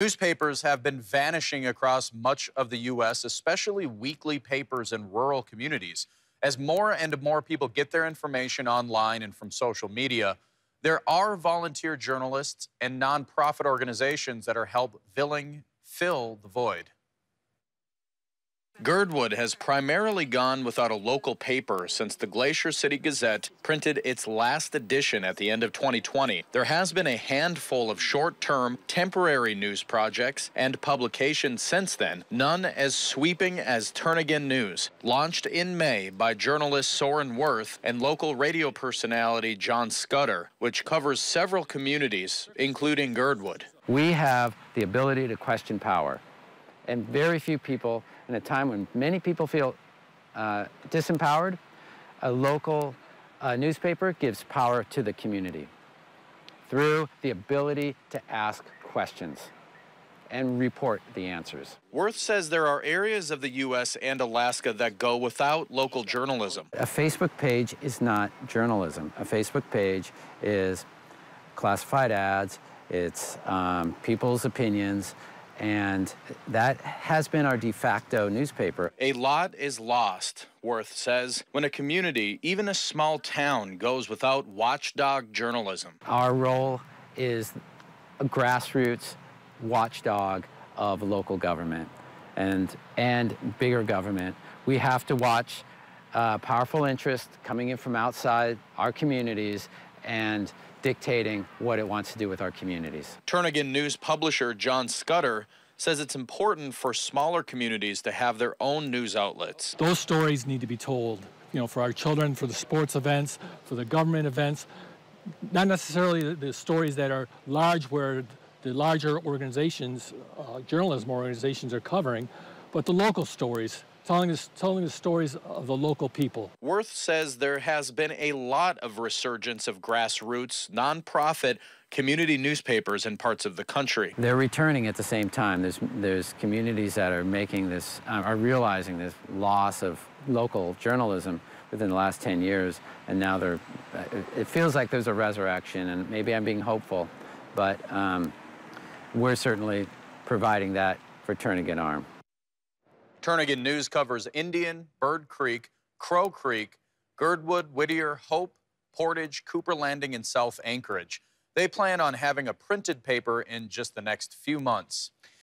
Newspapers have been vanishing across much of the U.S., especially weekly papers in rural communities. As more and more people get their information online and from social media, there are volunteer journalists and nonprofit organizations that are helping filling fill the void. Girdwood has primarily gone without a local paper since the Glacier City Gazette printed its last edition at the end of 2020. There has been a handful of short-term, temporary news projects and publications since then, none as sweeping as Turnagain News, launched in May by journalist Soren Wuerth and local radio personality Jon Scudder, which covers several communities, including Girdwood. We have the ability to question power, and very few people in a time when many people feel uh, disempowered, a local uh, newspaper gives power to the community through the ability to ask questions and report the answers. Wuerth says there are areas of the U.S. and Alaska that go without local journalism. A Facebook page is not journalism. A Facebook page is classified ads, it's um, people's opinions, and that has been our de facto newspaper. A lot is lost, Wuerth says, when a community, even a small town, goes without watchdog journalism. Our role is a grassroots watchdog of local government and, and bigger government. We have to watch uh, powerful interest coming in from outside our communities and dictating what it wants to do with our communities. Turnagain News publisher Jon Scudder says it's important for smaller communities to have their own news outlets. Those stories need to be told, you know, for our children, for the sports events, for the government events, not necessarily the, the stories that are large where the larger organizations, uh, journalism organizations are covering, but the local stories telling, us, telling the stories of the local people. Wuerth says there has been a lot of resurgence of grassroots, nonprofit, community newspapers in parts of the country. They're returning at the same time. There's, there's communities that are making this, uh, are realizing this loss of local journalism within the last 10 years, and now they're, it feels like there's a resurrection, and maybe I'm being hopeful, but um, we're certainly providing that for Turnagain Arm. Turnagain News covers Indian, Bird Creek, Crow Creek, Girdwood, Whittier, Hope, Portage, Cooper Landing, and South Anchorage. They plan on having a printed paper in just the next few months.